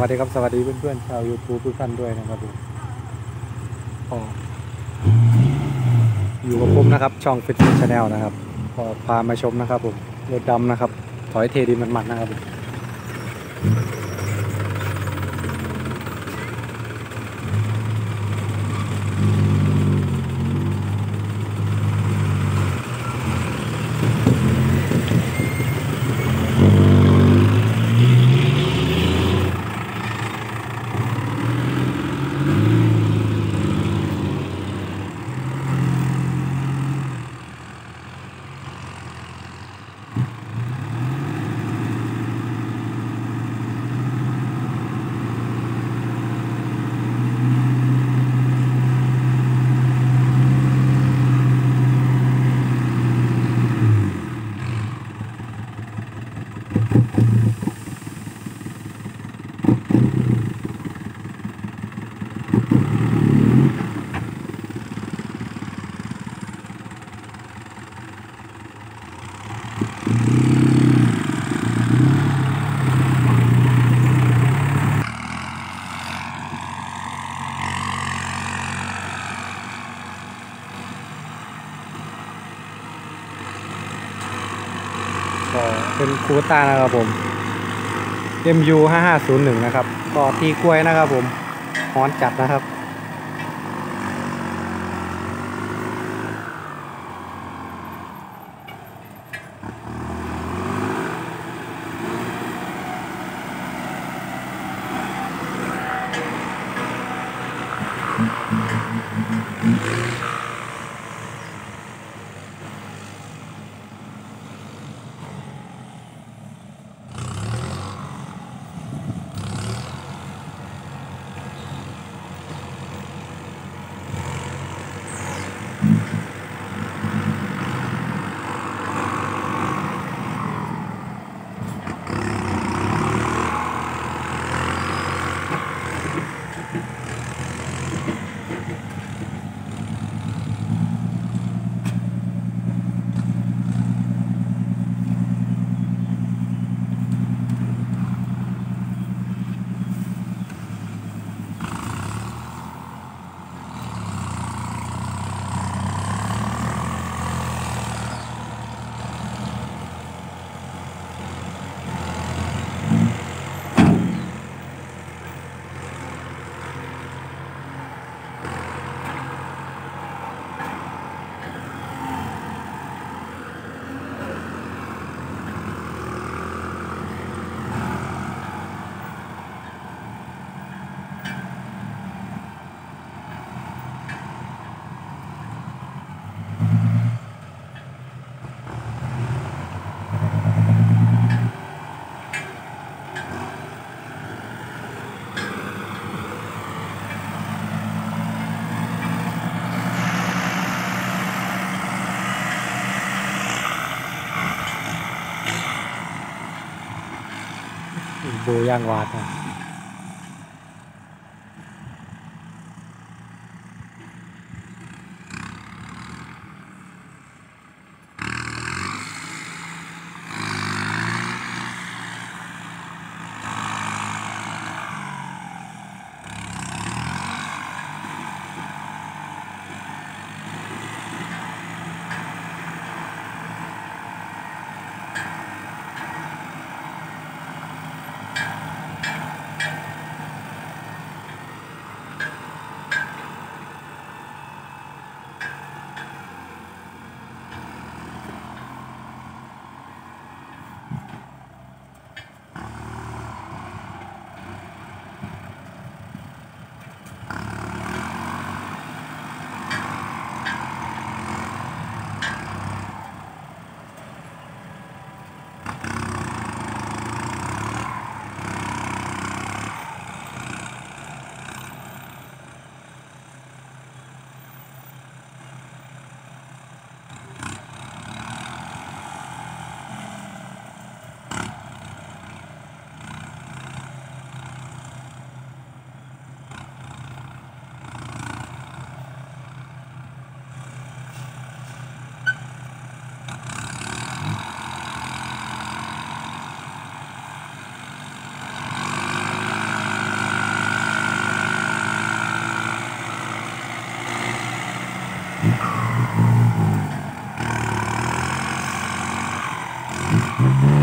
วัสดีครับ สวัสดีเพื่อนๆชาวยูทูบทุกท่านด้วยนะครับผมอยู่กับผมนะครับ ช่อง Fit Channel นะครับพามาชมนะครับผมรถดำนะครับ ถอยเทดินมันๆนะครับ เป็นคูต้านะครับผม MU 5501 นะครับ ก็ตีกล้วยนะครับผมฮอนจัดนะครับ บย่างวาดนะ Mm-hmm.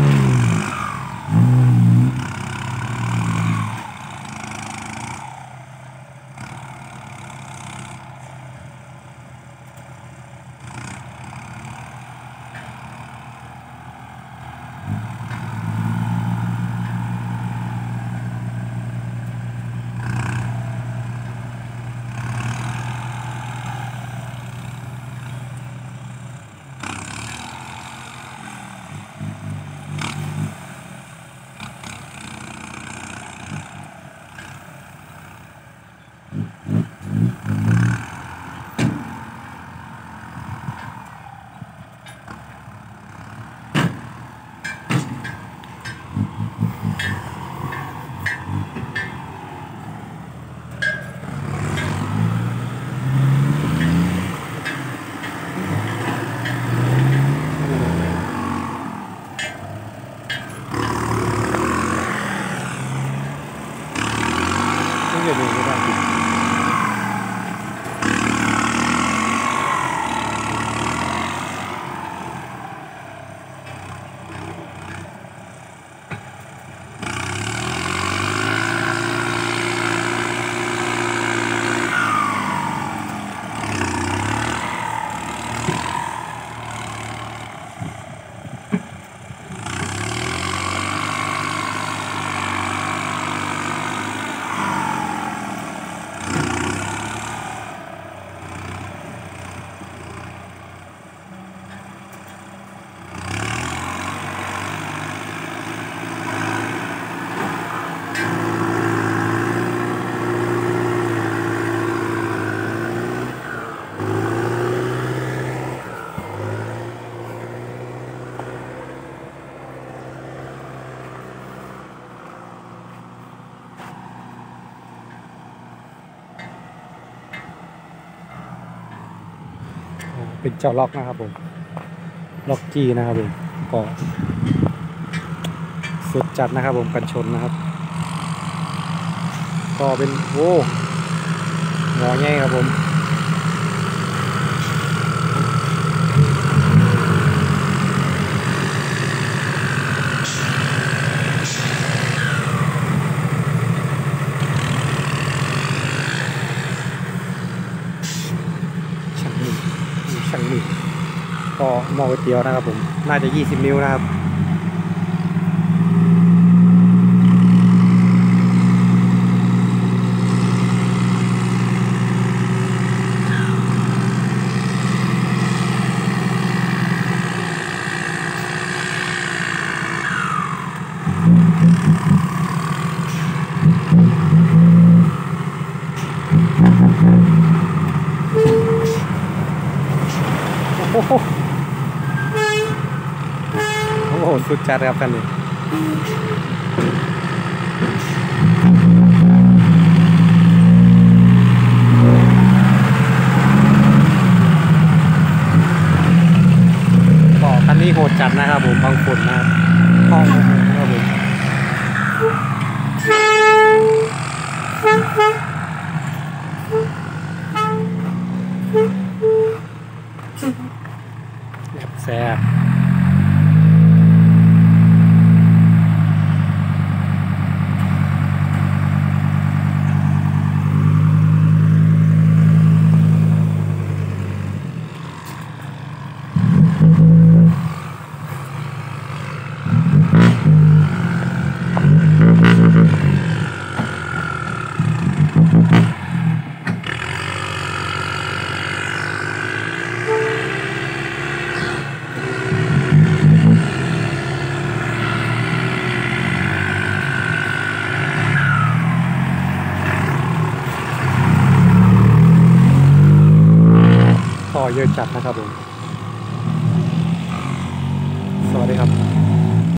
เป็นเจ้าล็อกนะครับผม ล็อกจีนะครับผมก็สุดจัดนะครับผมกันชนนะครับ ก็เป็นโอ้หงอแง่ครับผม ช่างหนึ่งช่างหนึ่ง ก็หม้อก๋วยเตี๋ยวนะครับผม น่าจะ 20 นิ้วนะครับ โอ้โหโอ้โหสุดจัดครับคันนี้ก็คันนี้โหดจัดนะครับผมบางคนนะครับห้องนะครับผมแบบแซ่บท่อเยอะ จัดนะครับผม